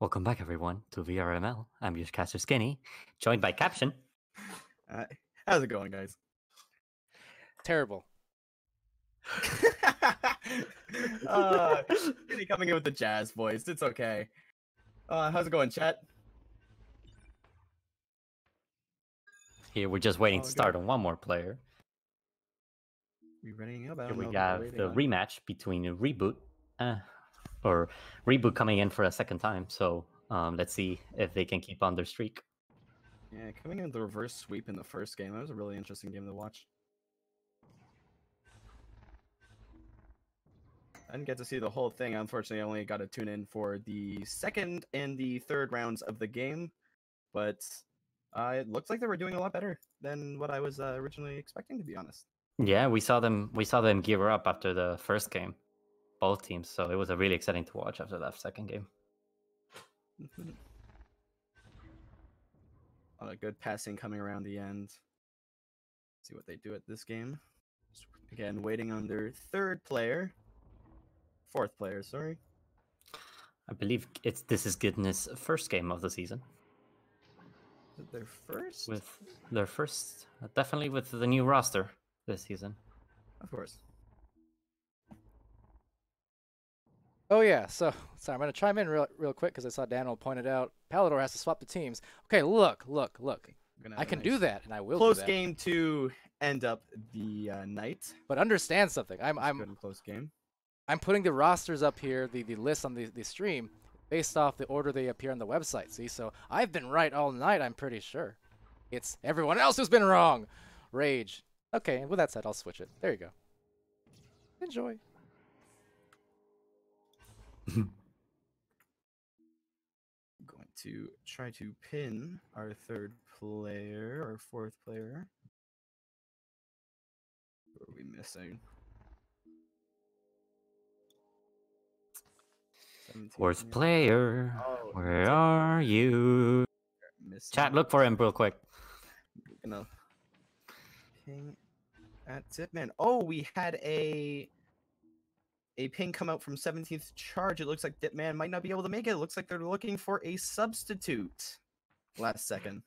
Welcome back, everyone, to VRML. I'm your caster Skinny, joined by Caption. Uh, how's it going, guys? Terrible. uh, Skinny coming in with the jazz voice. It's okay. Uh, how's it going, chat? Here, we're just waiting Oh, to start on one more player. We ready up? I Here don't we know have the on. rematch between a Reboot, uh, or Reboot coming in for a second time. So um, let's see if they can keep on their streak. Yeah, coming in with the reverse sweep in the first game. That was a really interesting game to watch. I didn't get to see the whole thing. Unfortunately, I only got to tune in for the second and the third rounds of the game. But uh, it looks like they were doing a lot better than what I was uh, originally expecting, to be honest. Yeah, we saw them. We saw them gear up after the first game, both teams. So it was a really exciting to watch after that second game. A lot of good passing coming around the end. See what they do at this game. Again, waiting on their third player. Fourth player, sorry. I believe it's this is Guinness' first game of the season. Their first? with their first, definitely with the new roster this season. Of course. Oh yeah, so sorry, I'm gonna chime in real real quick because I saw Daniel pointed out Palidore has to swap the teams. Okay, look, look, look. I can do that, and I will Close do that. game to end up the uh, night. But understand something. I'm good I'm close game. I'm putting the rosters up here, the the list on the the stream, based off the order they appear on the website. See, so I've been right all night. I'm pretty sure. It's everyone else who's been wrong. Rage. Okay, with that said, I'll switch it. There you go. Enjoy. Going to try to pin our third player our fourth player. What are we missing? 17, Fourth player, Oh, where are you? Chat, look for him real quick. Gonna ping at Zipman. Oh, we had a a ping come out from 17th charge. It looks like Dipman might not be able to make it. It looks like they're looking for a substitute. Last second.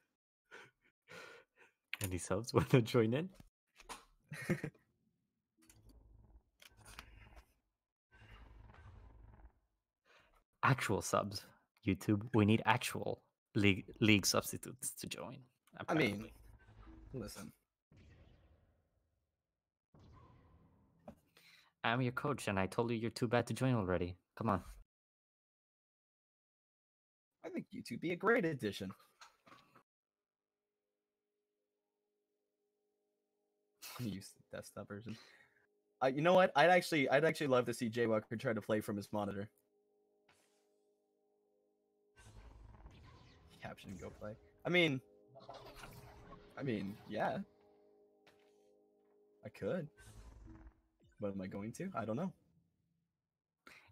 Any subs want to join in? Actual subs, YouTube. We need actual league league substitutes to join. I mean, listen. I'm your coach, and I told you you're too bad to join already. Come on. I think YouTube be a great addition. Use the desktop version. Uh, you know what? I'd actually, I'd actually love to see Jay Walker try to play from his monitor. Caption go play. I mean, I mean, yeah, I could. But am I going to? I don't know.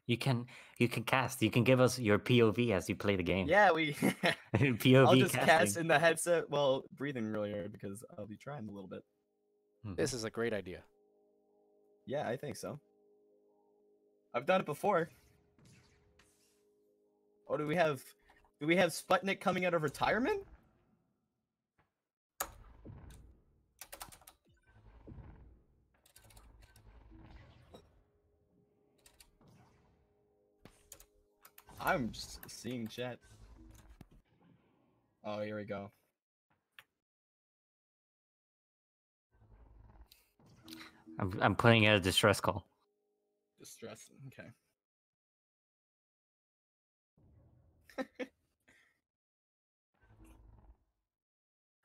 You can you can cast. You can give us your POV as you play the game. Yeah, we. POV I'll just casting. cast in the headset while breathing really hard because I'll be trying a little bit. Mhm. This is a great idea. Yeah, I think so. I've done it before. Oh, do we have do we have Sputnik coming out of retirement? I'm just seeing chat. Oh, here we go. I'm I'm putting out a distress call. Distress. Okay.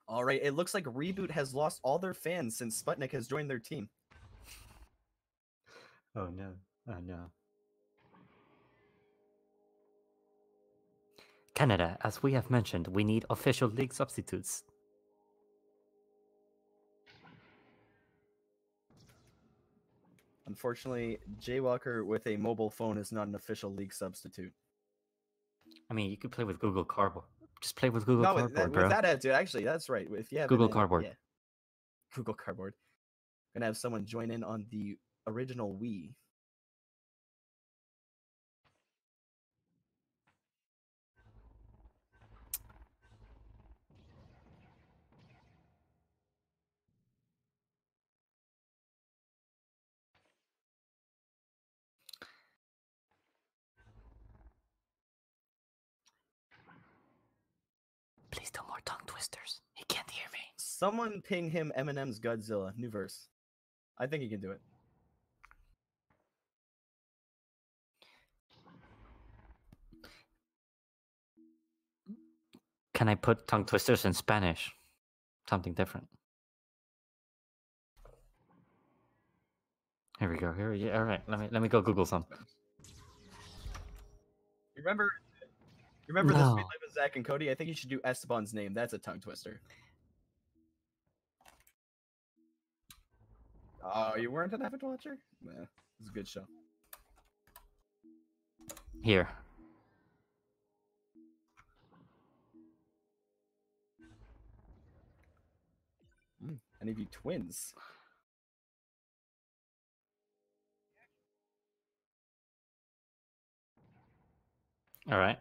all right. It looks like Reboot has lost all their fans since Sputnik has joined their team. Oh no! Oh no! Canada, as we have mentioned, we need official league substitutes. Unfortunately, Jaywalker with a mobile phone is not an official league substitute. I mean, you could play with Google Cardboard. Just play with Google no, with Cardboard, that, bro. with that attitude, actually, that's right. With yeah, Google Cardboard. Yeah. Google Cardboard. Gonna have someone join in on the original Wii. Please no more tongue twisters. He can't hear me. Someone ping him Eminem's Godzilla new verse. I think he can do it. Can I put tongue twisters in Spanish? Something different. Here we go. Here we go. All right. Let me let me go Google some. Remember? Remember this? No. live with Zack and Cody. I think you should do Esteban's name. That's a tongue twister. Oh, you weren't an avid watcher? Yeah, it's a good show. Here. Hmm, Any of you twins? All right.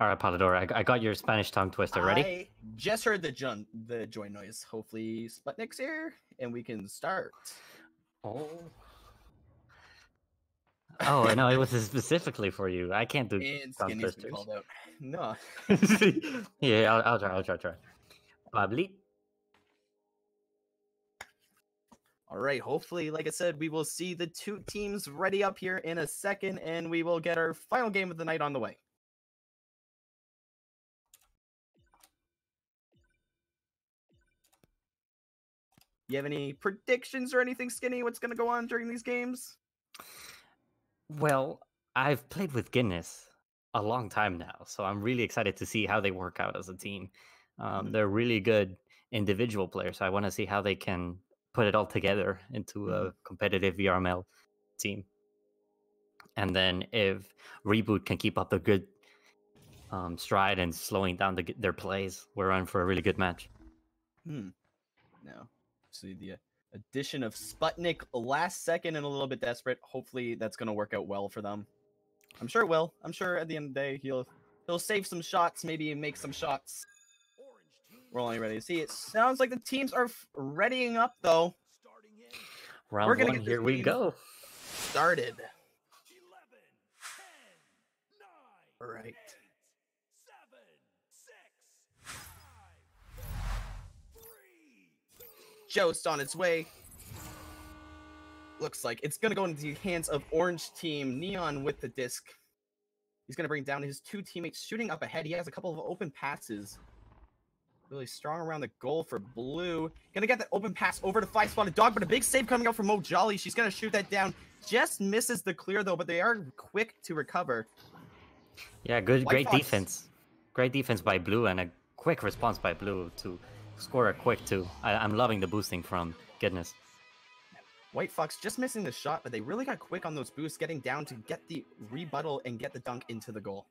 All right, Palidore. I, I got your Spanish tongue twister. Ready? I just heard the join the join noise. Hopefully Sputnik's here and we can start. Oh. Oh no! It was specifically for you. I can't do And tongue twisters. No. yeah, I'll, I'll try. I'll try. Try. Pabli. All right. Hopefully, like I said, we will see the two teams ready up here in a second, and we will get our final game of the night on the way. You have any predictions or anything, Skinny? What's going to go on during these games? Well, I've played with Guinness a long time now, so I'm really excited to see how they work out as a team. Um, Mhm. they're really good individual players, so I want to see how they can put it all together into a competitive VRML team. And then if Reboot can keep up the good um, stride and slowing down the, their plays, we're on for a really good match. Hmm. No. See the uh, addition of Sputnik last second and a little bit desperate. Hopefully that's going to work out well for them. I'm sure it will. I'm sure at the end of the day he'll he'll save some shots, maybe make some shots. We're only ready to see. It sounds like the teams are readying up though. Round We're gonna one, get here we go. Started. All right. Joust on its way. Looks like it's gonna go into the hands of Orange Team. Neon with the disc. He's gonna bring down his two teammates shooting up ahead. He has a couple of open passes. Really strong around the goal for Blue. Gonna get that open pass over to five spotted dog, but a big save coming out from Mo Jolly. She's gonna shoot that down. Just misses the clear though, but they are quick to recover. Yeah, good, White great Fox. defense. Great defense by Blue and a quick response by Blue to score a quick too. I, I'm loving the boosting from Guinness. White Fox just missing the shot, but they really got quick on those boosts, getting down to get the rebuttal and get the dunk into the goal.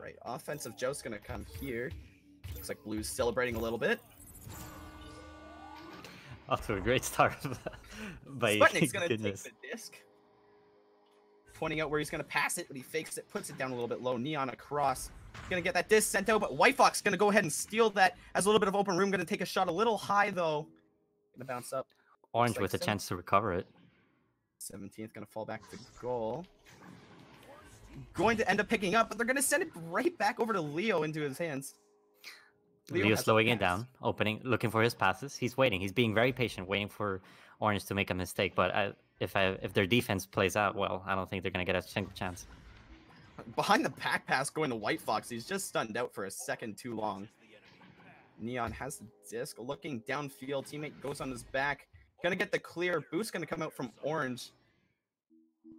Right, offensive Joe's gonna come here. Looks like Blue's celebrating a little bit. Off to a great start by Sputnik's gonna Guinness. take the disc. Pointing out where he's gonna pass it, but he fakes it, puts it down a little bit low. Neon across. Gonna get that disc sent out, but White Fox gonna go ahead and steal that as a little bit of open room. Gonna take a shot a little high though. Gonna bounce up. Orange like with a chance to recover it. 17th gonna fall back to goal. Going to end up picking up, but they're gonna send it right back over to Leo into his hands. Leo Leo has a slowing it down, opening, looking for his passes. He's waiting. He's being very patient, waiting for Orange to make a mistake. But I, if I, if their defense plays out well, I don't think they're gonna get a single chance. Behind the pack pass going to White Fox, he's just stunned out for a second too long. Neon has the disc, looking downfield. Teammate goes on his back. Gonna get the clear. Boost gonna come out from Orange.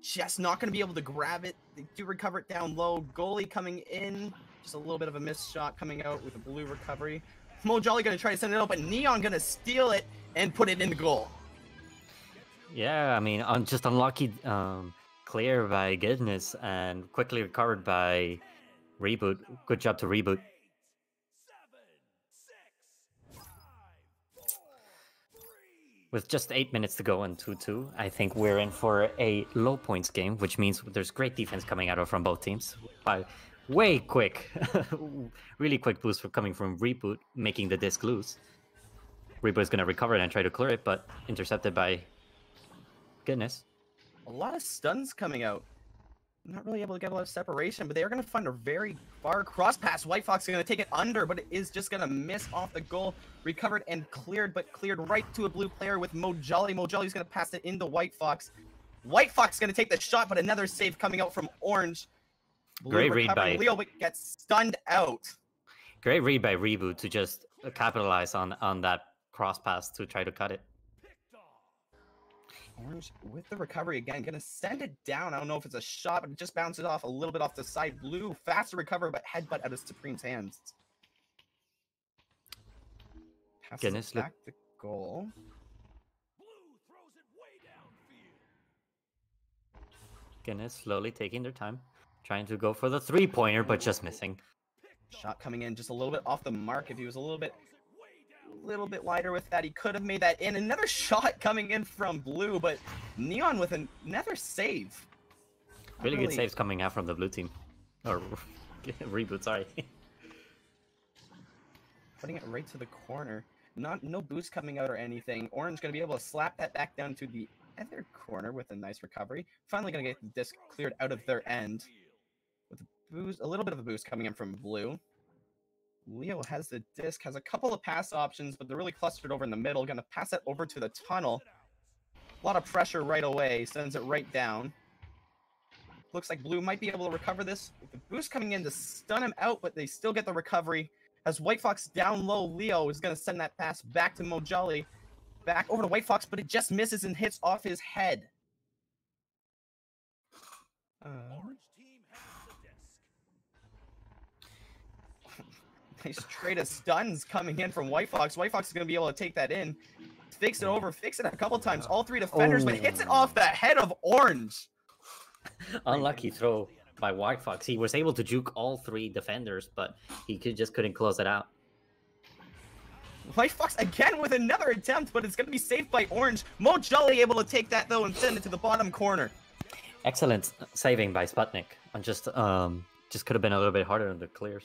Just not gonna be able to grab it. They do recover it down low. Goalie coming in. Just a little bit of a missed shot coming out with a blue recovery. Mo Jolly gonna try to send it out, but Neon gonna steal it and put it in the goal. Yeah, I mean, un- just unlucky um, clear by Guinness and quickly recovered by Reboot. Good job to Reboot. With just eight minutes to go in 2 2, I think we're in for a low points game, which means there's great defense coming out of from both teams. By way quick, really quick boost for coming from Reboot, making the disc loose. Reboot is going to recover it and try to clear it, but intercepted by Guinness. A lot of stuns coming out. not really able to get a lot of separation, but they are going to find a very far cross pass. White Fox is going to take it under, but it is just going to miss off the goal. Recovered and cleared, but cleared right to a blue player with Mojolly. Mojolly's going to pass it into White Fox. White Fox is going to take the shot, but another save coming out from Orange. Blue Great read by- Leo but gets stunned out. Great read by Reboot to just capitalize on on that cross pass to try to cut it. Orange with the recovery again, gonna send it down. I don't know if it's a shot, but it just bounces off a little bit off the side. Blue, faster recover, but headbutt out of Supreme's hands. Passes Guinness, back to goal. Guinness slowly taking their time, trying to go for the three pointer, but just missing. Shot coming in just a little bit off the mark. If he was a little bit, little bit wider with that, he could have made that in. Another shot coming in from Blue, but Neon with another save. Not Really good saves coming out from the blue team. Or reboot, sorry. putting it right to the corner. Not no boost coming out or anything. Orange gonna be able to slap that back down to the other corner with a nice recovery. Finally gonna get the disc cleared out of their end. With a boost, a little bit of a boost coming in from blue. Leo has the disc, has a couple of pass options, but they're really clustered over in the middle. Gonna pass that over to the tunnel. A lot of pressure right away, sends it right down. Looks like blue might be able to recover this. The boost coming in to stun him out, but they still get the recovery. As White Fox down low, Leo is going to send that pass back to Mojali. Back over to White Fox, but it just misses and hits off his head. Uh, nice trade of stuns coming in from White Fox. White Fox is going to be able to take that in. Fix it over, fix it a couple times. All three defenders, but hits it off the head of Orange. Unlucky throw by White Fox. He was able to juke all three defenders, but he could just couldn't close it out. White Fox again with another attempt, but it's going to be saved by Orange. Mo Jolly able to take that though and send it to the bottom corner. Excellent saving by Sputnik. And just um just could have been a little bit harder on the clears.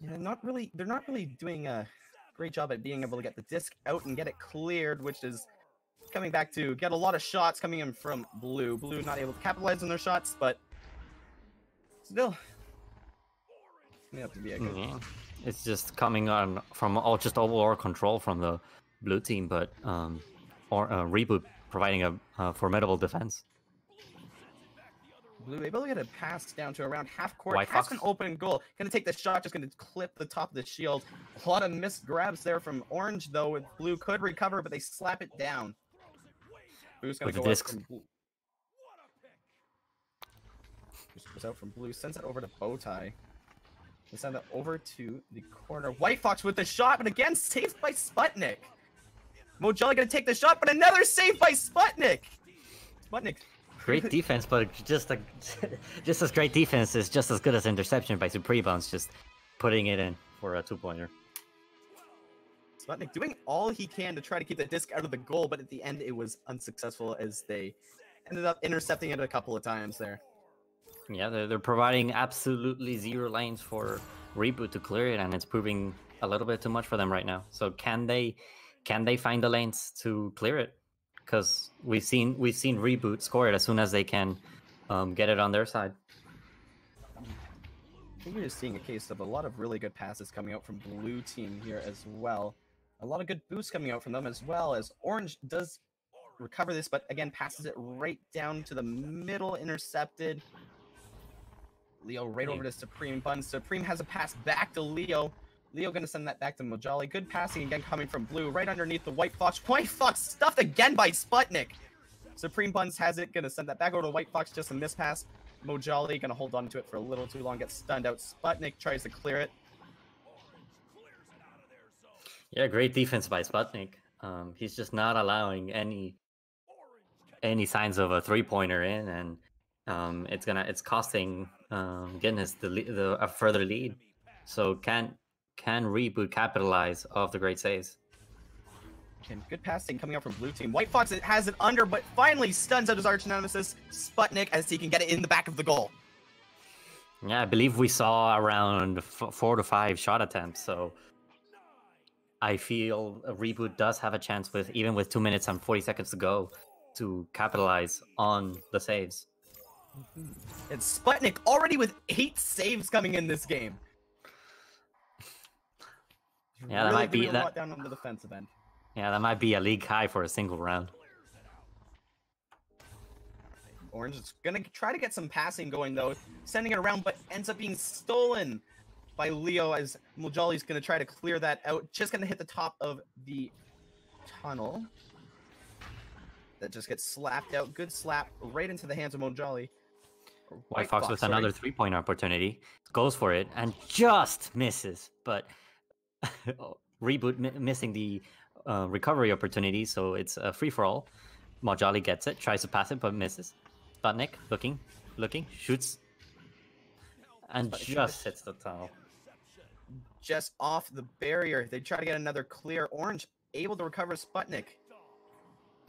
Yeah, not really. They're not really doing a great job at being able to get the disc out and get it cleared, which is coming back to get a lot of shots coming in from Blue. Blue not able to capitalize on their shots, but still, may have to be a good. Yeah. It's just coming on from all just overall control from the blue team, but um or uh, reboot providing a, a formidable defense. Blue able to get a pass down to around half court. White has Fox. an open goal. Gonna take the shot. Just gonna clip the top of the shield. A lot of missed grabs there from Orange though. With Blue could recover, but they slap it down. Blue's gonna With the go discs. from Blue. Just out from Blue. Sends it over to Bowtie. They send it over to the corner. White Fox with the shot, but again saved by Sputnik. Mojella gonna take the shot, but another save by Sputnik. Sputnik Great defense, but just a, just as great defense is just as good as interception by Supreme Buns, just putting it in for a two pointer. Sputnik doing all he can to try to keep the disc out of the goal, but at the end it was unsuccessful as they ended up intercepting it a couple of times there. Yeah, they're, they're providing absolutely zero lanes for Reboot to clear it, and it's proving a little bit too much for them right now. So can they can they find the lanes to clear it? Because we've seen we've seen Reboot score it as soon as they can um, get it on their side. I think we're just seeing a case of a lot of really good passes coming out from blue team here as well. A lot of good boosts coming out from them as well as Orange does recover this, but again passes it right down to the middle, intercepted. Leo right over to Supreme Bun. Supreme has a pass back to Leo. Leo gonna send that back to Mojali. Good passing again coming from Blue, right underneath the White Fox. White Fox stuffed again by Sputnik. Supreme Buns has it, gonna send that back over to White Fox, just a mispass. Mojali gonna hold on to it for a little too long, gets stunned out. Sputnik tries to clear it. Yeah, great defense by Sputnik. Um, he's just not allowing any any signs of a three pointer in, and um, it's gonna it's costing um, Guinness the, the a further lead. So can can reboot capitalize off the great saves? Good passing coming out from blue team. White Fox it has it under, but finally stuns out his arch nemesis, Sputnik, as he can get it in the back of the goal. Yeah, I believe we saw around four to five shot attempts. So I feel a reboot does have a chance with even with two minutes and forty seconds to go to capitalize on the saves. And Sputnik already with eight saves coming in this game. Yeah, that Really might be- a that- down on the defensive end. Yeah, that might be a league high for a single round. Orange is gonna try to get some passing going though, sending it around, but ends up being stolen by Leo as Muljali's gonna try to clear that out. Just gonna hit the top of the tunnel. That just gets slapped out. Good slap right into the hands of Mojali. Or White Fox with sorry. another three point opportunity goes for it and just misses, but reboot mi- missing the uh, recovery opportunity, so it's a free for all. Mojali gets it, tries to pass it, but misses. Sputnik looking, looking, shoots, and Sputnik just hits the tunnel. just off the barrier. They try to get another clear. Orange able to recover Sputnik.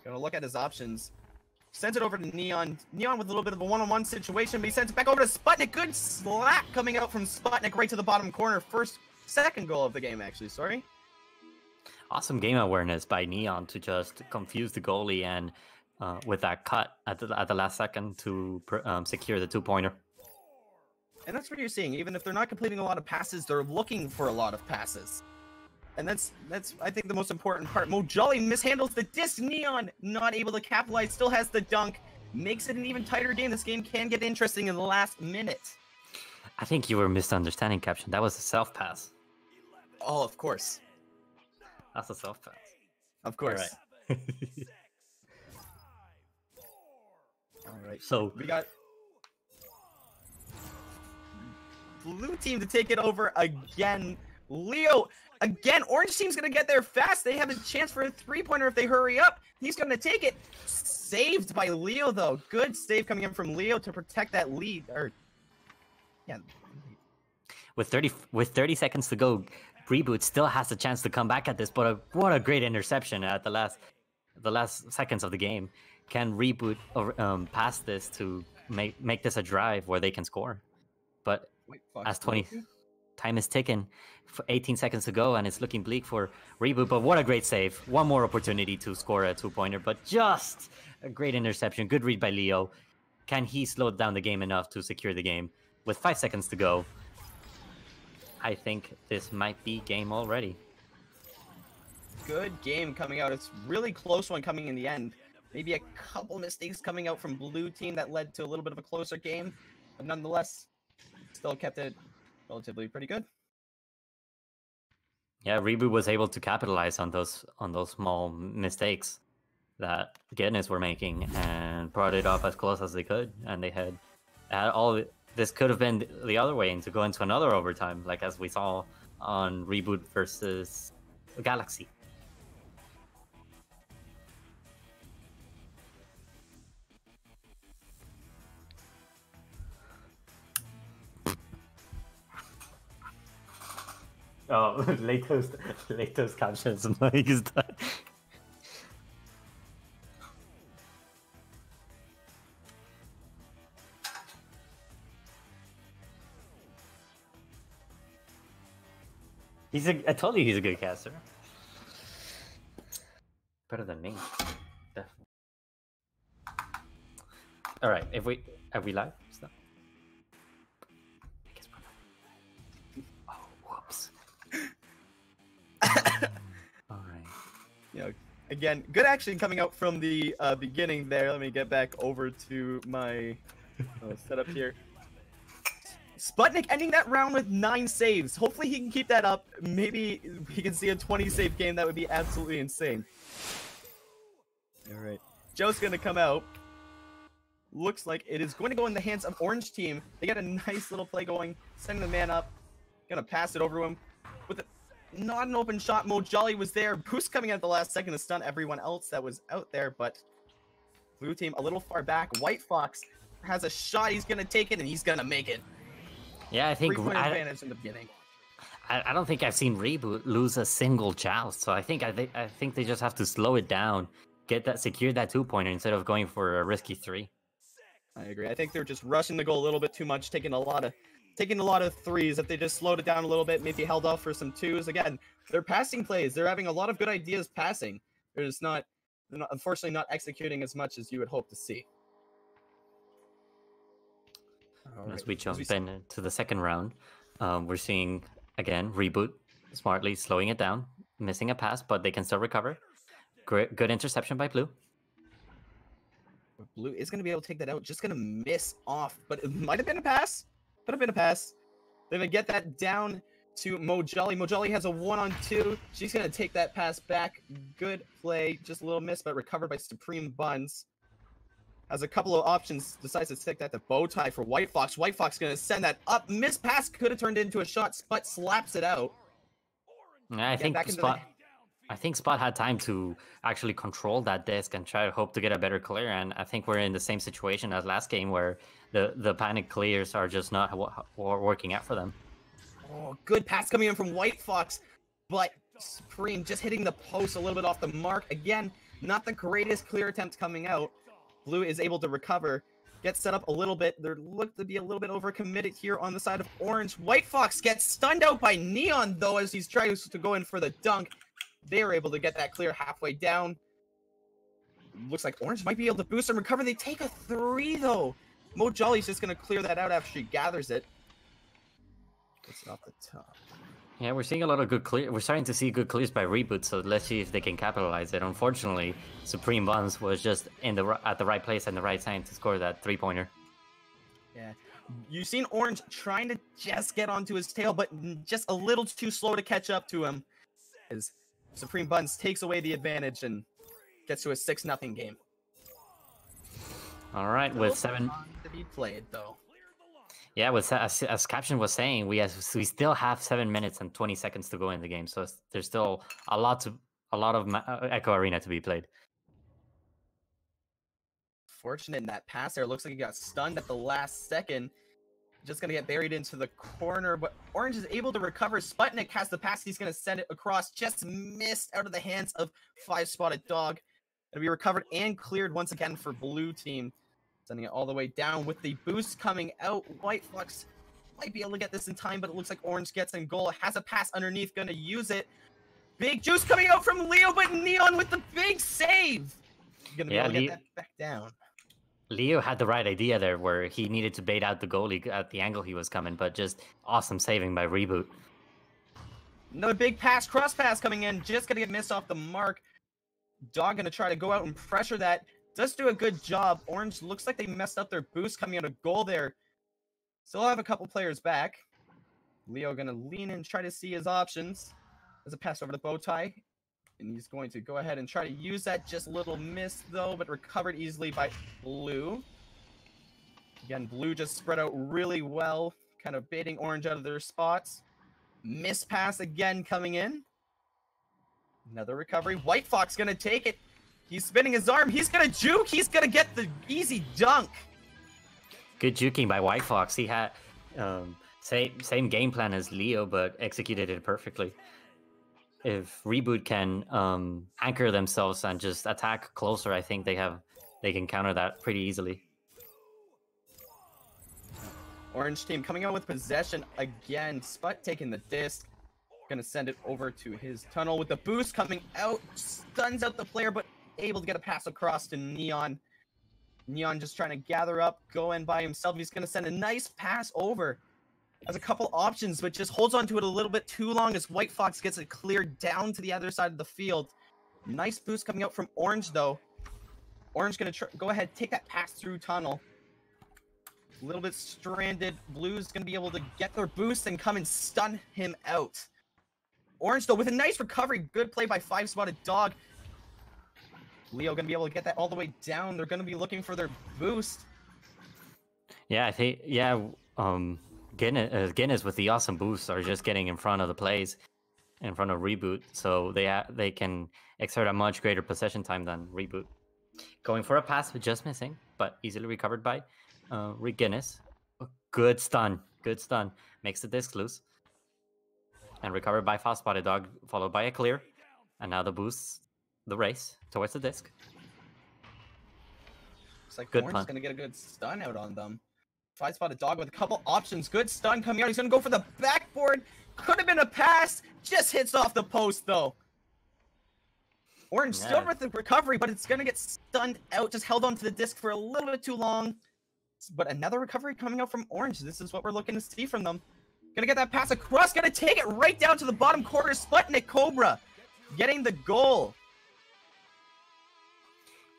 Gonna look at his options. Sends it over to Neon. Neon with a little bit of a one-on-one situation, but he sends it back over to Sputnik. Good slack coming out from Sputnik right to the bottom corner. First, second goal of the game, actually. Sorry. Awesome game awareness by Neon to just confuse the goalie and uh, with that cut at the, at the last second to um, secure the two pointer. And that's what you're seeing. Even if they're not completing a lot of passes, they're looking for a lot of passes. And that's that's I think the most important part. Mojali mishandles the disc. Neon not able to capitalize. Still has the dunk. Makes it an even tighter game. This game can get interesting in the last minute. I think you were misunderstanding, Caption. That was a self pass. Oh, of course, That's a self pass. of course. All right. so We got blue team to take it over again. Leo, again, orange team's gonna get there fast. They have a chance for a three-pointer if they hurry up. He's gonna take it. Saved by Leo though. Good save coming in from Leo to protect that lead. Or yeah. with 30 with 30 seconds to go, Reboot still has a chance to come back at this. But a, what a great interception at the last the last seconds of the game. Can Reboot or, um, pass this to make make this a drive where they can score? But Wait, as 20 time is ticking for 18 seconds to go and it's looking bleak for reboot but what a great save one more opportunity to score a two pointer but just a great interception good read by leo can he slow down the game enough to secure the game with five seconds to go i think this might be game already Good game coming out. It's really close one coming in the end. Maybe a couple mistakes coming out from blue team that led to a little bit of a closer game, but nonetheless, still kept it relatively pretty good. yeah reboot was able to capitalize on those on those small mistakes that Guinness were making and brought it up as close as they could and they had had all this could have been the other way and to go into another overtime like as we saw on reboot versus galaxy. Oh, latest latest captions like is that He's a I told you he's a good caster. Better than me. Definitely. Alright, if we are we live? Stop. I guess we're not. Oh whoops. Alright. you know, again, good action coming out from the uh, beginning there. Let me get back over to my uh, setup here. Sputnik ending that round with nine saves. Hopefully he can keep that up. Maybe we can see a 20 save game. That would be absolutely insane. All right. Joe's going to come out. Looks like it is going to go in the hands of Orange Team. They got a nice little play going, sending the man up. Gonna pass it over to him with a not an open shot. Mo Jolly was there. Boost coming at the last second to stun everyone else that was out there, but blue team a little far back. White Fox has a shot. He's gonna take it and he's gonna make it. Yeah, I think Three point I, advantage in the beginning. I, I don't think I've seen Reboot lose a single joust. So I think I, thi- I think they just have to slow it down, get that secure that two pointer instead of going for a risky three. I agree. I think they're just rushing the goal a little bit too much, taking a lot of taking a lot of threes. If they just slowed it down a little bit, maybe held off for some twos. Again, they're passing plays. They're having a lot of good ideas passing. They're just not, they're not unfortunately not executing as much as you would hope to see. All As right, we jump s- in to the second round, um, we're seeing again reboot smartly slowing it down, missing a pass, but they can still recover. Great, good interception by Blue. Blue is going to be able to take that out. Just going to miss off, but it might have been a pass. Could have been a pass. They're going to get that down to Mojali. Mojali has a one on two. She's going to take that pass back. Good play. Just a little miss, but recovered by Supreme Buns. Has a couple of options. Decides to stick that to bow tie for White Fox. White Fox going to send that up. Miss pass could have turned into a shot, but slaps it out. Yeah, I Get think the- Spot. I think Spot had time to actually control that disc and try to hope to get a better clear. And I think we're in the same situation as last game where the the panic clears are just not working out for them. Oh, good pass coming in from White Fox, but Supreme just hitting the post a little bit off the mark. Again, not the greatest clear attempt coming out. Blue is able to recover, get set up a little bit. They look to be a little bit overcommitted here on the side of Orange. White Fox gets stunned out by Neon though as he's trying to go in for the dunk. They are able to get that clear halfway down. Looks like Orange might be able to boost and recover. They take a three though. Mo Jolly's just gonna clear that out after she gathers it. It's off the top. Yeah, we're seeing a lot of good clear. We're starting to see good clears by reboot. So let's see if they can capitalize it. Unfortunately, Supreme Buns was just in the at the right place and the right time to score that three pointer. Yeah. You've seen Orange trying to just get onto his tail, but just a little too slow to catch up to him. As Supreme Buns takes away the advantage and gets to a 6 nothing game. All right, with seven. To be played, though. Yeah, with as, as caption was saying, we have, we still have seven minutes and twenty seconds to go in the game, so there's still a lot to a lot of uh, Echo Arena to be played. Fortunate in that pass there. Looks like he got stunned at the last second. Just gonna get buried into the corner, but Orange is able to recover. Sputnik has the pass. He's gonna send it across. Just missed out of the hands of Five Spotted Dog. It'll be recovered and cleared once again for Blue Team. Sending it all the way down with the boost coming out. White Fox might be able to get this in time, but it looks like Orange gets in goal. Has a pass underneath, gonna use it. Big juice coming out from Leo, but Neon with the big save. Gonna be Yeah, able to get that back down. Leo had the right idea there, where he needed to bait out the goalie at the angle he was coming, but just awesome saving by reboot. Another big pass, cross pass coming in, just gonna get missed off the mark. Dog gonna try to go out and pressure that. Does do a good job. Orange looks like they messed up their boost coming out of goal there. Still have a couple players back. Leo gonna lean in, try to see his options. There's a pass over the bow tie. And he's going to go ahead and try to use that. Just a little miss though, but recovered easily by Blue. Again, Blue just spread out really well, kind of baiting Orange out of their spots. Miss pass again coming in. Another recovery. White Fox gonna take it. He's spinning his arm. He's gonna juke. He's gonna get the easy dunk. Good juking by White Fox. He had um, same same game plan as Leo, but executed it perfectly. If reboot can um, anchor themselves and just attack closer, I think they have they can counter that pretty easily. Orange team coming out with possession again. Sput taking the disc. Gonna send it over to his tunnel with the boost coming out. Stuns out the player, but able to get a pass across to Neon. Neon just trying to gather up, go in by himself. He's gonna send a nice pass over. Has a couple options, but just holds on to it a little bit too long as White Fox gets it cleared down to the other side of the field. Nice boost coming out from Orange though. Orange gonna go ahead, take that pass through tunnel. A little bit stranded. Blue's gonna be able to get their boost and come and stun him out. Orange though with a nice recovery, good play by Five Spotted Dog. Leo gonna be able to get that all the way down. They're gonna be looking for their boost. Yeah, I think yeah. Um, Guinness, uh, Guinness with the awesome boosts are just getting in front of the plays, in front of reboot, so they ha- they can exert a much greater possession time than reboot. Going for a pass, but just missing, but easily recovered by uh, Rick Guinness. Good stun, good stun, makes the disc loose, and recovered by Five Spotted Dog, followed by a clear, and now the boost, the race towards the disc. Looks like Good punt. gonna get a good stun out on them. Five a dog with a couple options. Good stun coming out. He's gonna go for the backboard. Could have been a pass. Just hits off the post though. Orange still with the recovery, but it's gonna get stunned out. Just held onto the disc for a little bit too long. But another recovery coming out from Orange. This is what we're looking to see from them. Gonna get that pass across. Gonna take it right down to the bottom corner. Sputnik Cobra getting the goal.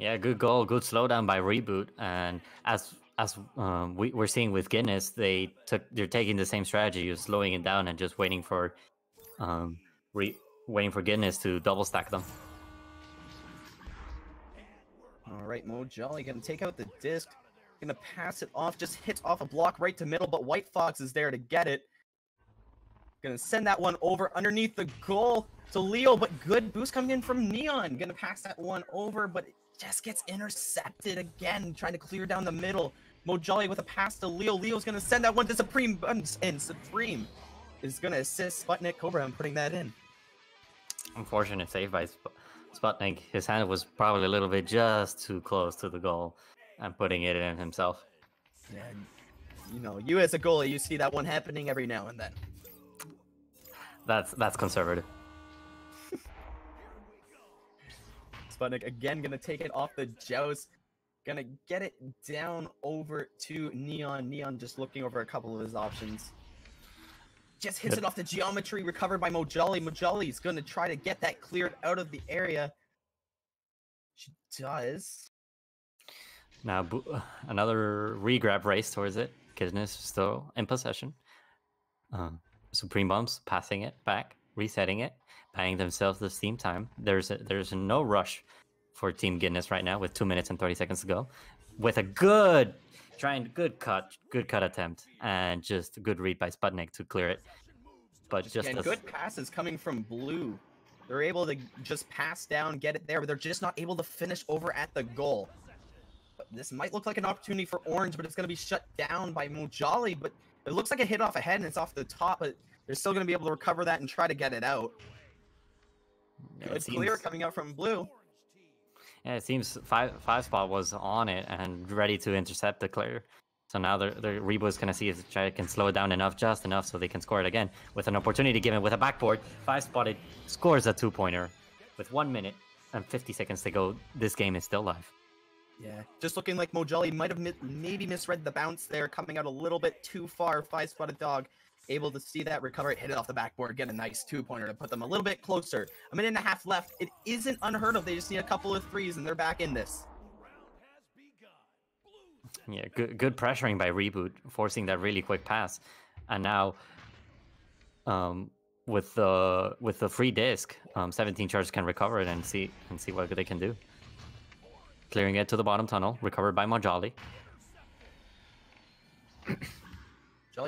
Yeah, good goal, good slowdown by Reboot, and as as um, we, we're seeing with Guinness, they took they're taking the same strategy of slowing it down and just waiting for um, re, waiting for Guinness to double stack them. All right, Mo Jolly gonna take out the disc, gonna pass it off, just hits off a block right to middle, but White Fox is there to get it. Gonna send that one over underneath the goal to Leo, but good boost coming in from Neon. Gonna pass that one over, but just gets intercepted again, trying to clear down the middle. Mojolly with a pass to Leo. Leo's gonna send that one to Supreme, um, and Supreme is gonna assist Sputnik Cobra in putting that in. Unfortunate save by Sp- Sputnik. His hand was probably a little bit just too close to the goal and putting it in himself. Yeah, you know, you as a goalie, you see that one happening every now and then. That's that's conservative. Sputnik again gonna take it off the joust. Gonna get it down over to Neon. Neon just looking over a couple of his options. Just hits it off the geometry, recovered by Mojali. Mojali's gonna try to get that cleared out of the area. She does. Now another regrab race towards it. Guinness still in possession. Um, Supreme Buns passing it back, resetting it, buying themselves the steam time. There's a, there's no rush for Team Guinness right now with two minutes and thirty seconds to go, with a good trying good cut, good cut attempt, and just a good read by Sputnik to clear it. But just and a- good passes coming from Blue. They're able to just pass down, get it there, but they're just not able to finish over at the goal. But this might look like an opportunity for Orange, but it's going to be shut down by Mujali. But it looks like it hit off a head and it's off the top, but they're still going to be able to recover that and try to get it out. yeah, it Good clear coming out from Blue. Yeah, it seems five five spot was on it and ready to intercept the clear. So now the the Rebo is gonna see if they can slow it down enough, just enough, so they can score it again with an opportunity given with a backboard. Five spotted scores a two pointer with one minute and fifty seconds to go. This game is still live. Yeah, just looking like Mojali might have mi- maybe misread the bounce there, coming out a little bit too far. Five spotted dog able to see that, recover it, hit it off the backboard, get a nice two pointer to put them a little bit closer. A minute and a half left. It isn't unheard of. They just need a couple of threes and they're back in this. Yeah, good good pressuring by Reboot, forcing that really quick pass, and now, um, with the with the free disc, um, 17 charges can recover it and see and see what they can do. Clearing it to the bottom tunnel, recovered by Majali.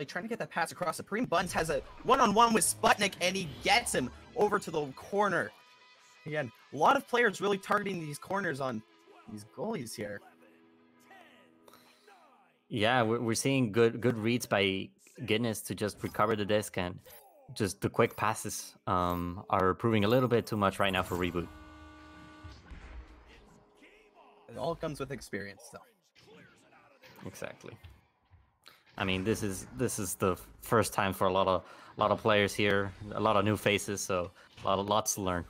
Trying to get that pass across. Supreme Buns has a one-on-one with Sputnik, and he gets him over to the corner. Again, a lot of players really targeting these corners on these goalies here. Yeah, we're, we're seeing good good reads by Guinness to just recover the disc and just the quick passes um, are proving a little bit too much right now for Reboot. It all comes with experience, though. Exactly. I mean, this is this is the first time for a lot of a lot of players here, a lot of new faces, so a lot of lots to learn.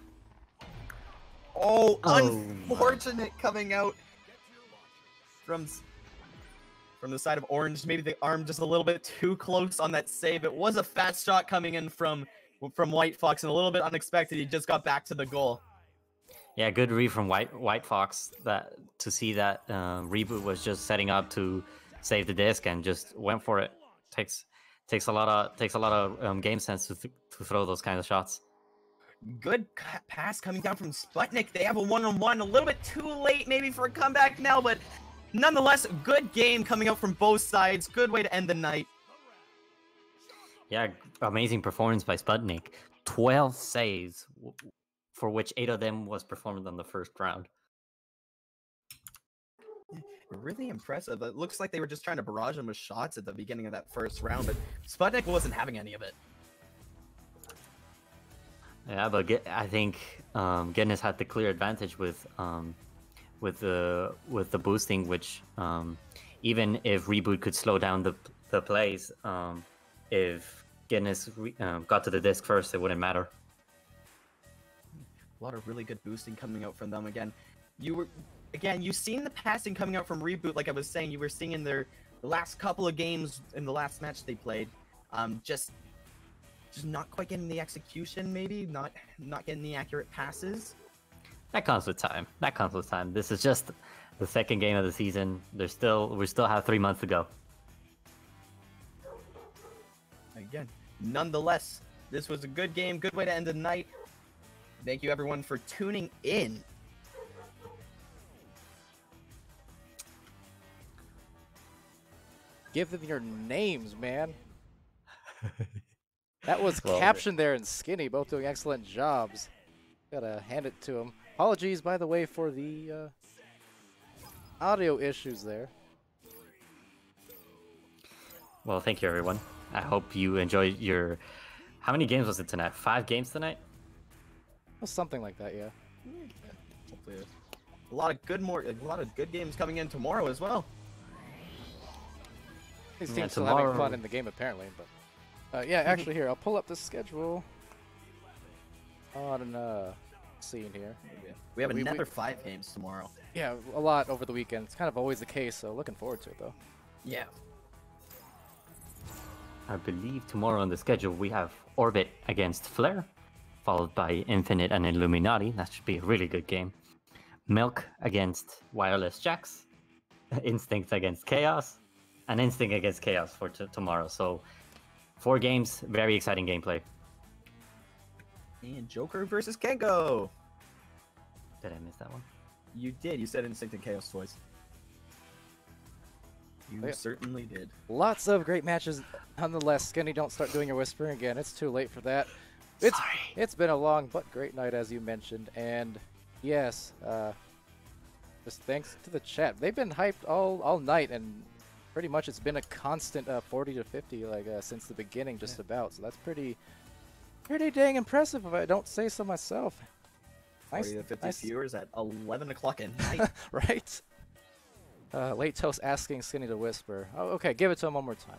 Oh, Oh, unfortunate coming out from from the side of Orange. Maybe the arm just a little bit too close on that save. It was a fast shot coming in from from White Fox and a little bit unexpected. He just got back to the goal. Yeah, good read from White White Fox that to see that uh, reboot was just setting up to save the disc and just went for it. Takes takes a lot of takes a lot of um, game sense to th- to throw those kind of shots. Good pass coming down from Sputnik. They have a one-on-one. A little bit too late maybe for a comeback now, but nonetheless, good game coming out from both sides. Good way to end the night. Yeah, amazing performance by Sputnik. Twelve saves, for which eight of them was performed on the first round. Really impressive. It looks like they were just trying to barrage him with shots at the beginning of that first round, but Sputnik wasn't having any of it. Yeah, but get, I think um, Guinness had the clear advantage with um, with the with the boosting, which um, even if reboot could slow down the the plays, um, if Guinness re- um, got to the disc first, it wouldn't matter. A lot of really good boosting coming out from them again. You were again, you've seen the passing coming out from reboot, like I was saying, you were seeing in their last couple of games in the last match they played, um, just just not quite getting the execution, maybe not not getting the accurate passes. That comes with time. That comes with time. This is just the second game of the season. There's still we still have three months to go. Again, nonetheless, this was a good game, good way to end the night. Thank you everyone for tuning in. Give them your names, man. That was Well, captioned there and Skinny, both doing excellent jobs. Gotta hand it to them. Apologies, by the way, for the uh, audio issues there. Well, thank you everyone. I hope you enjoyed your. How many games was it tonight? Five games tonight. Well, something like that, yeah. Hopefully, a lot of good more, a lot of good games coming in tomorrow as well. These Yeah, teams still having fun in the game, apparently. But uh, yeah, actually, here I'll pull up the schedule on uh, scene here. We have We- we- another five games tomorrow. Yeah, a lot over the weekend. It's kind of always the case, so looking forward to it though. Yeah. I believe tomorrow on the schedule we have Orbit against Flare, followed by Infinite and Illuminati. That should be a really good game. Milk against Wireless Jacks, Instinct against Chaos, and Instinct against Chaos for t- tomorrow. So, four games, very exciting gameplay. And Joker versus Kenko. Did I miss that one? You did. You said Instinct and Chaos twice. You Yeah. certainly did. Lots of great matches, nonetheless. Skinny, don't start doing your whispering again. It's too late for that. It's Sorry. it's been a long but great night, as you mentioned, and yes, uh, just thanks to the chat. They've been hyped all all night, and pretty much it's been a constant uh, 40 to 50, like uh, since the beginning, just about. So that's pretty pretty dang impressive, if I don't say so myself. 40 Nice, to 50 nice, viewers at 11 o'clock at night. right? Uh, late toast asking Skinny to whisper. Oh, okay, give it to him one more time.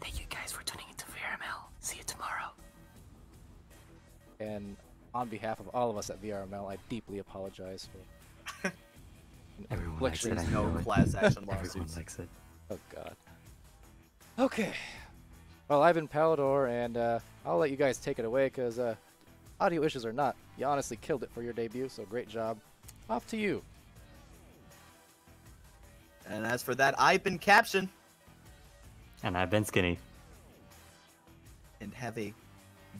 Thank you guys for tuning into VRML. See you tomorrow. And on behalf of all of us at VRML, I deeply apologize for. Everyone likes it. no class action Everyone lawsuits. likes it. Oh God. Okay. Well, I've been Palidore, and uh, I'll let you guys take it away because uh, audio issues or not, you honestly killed it for your debut. So great job. Off to you. And as for that, I've been Caption. And I've been skinny. And have a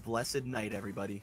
blessed night, everybody.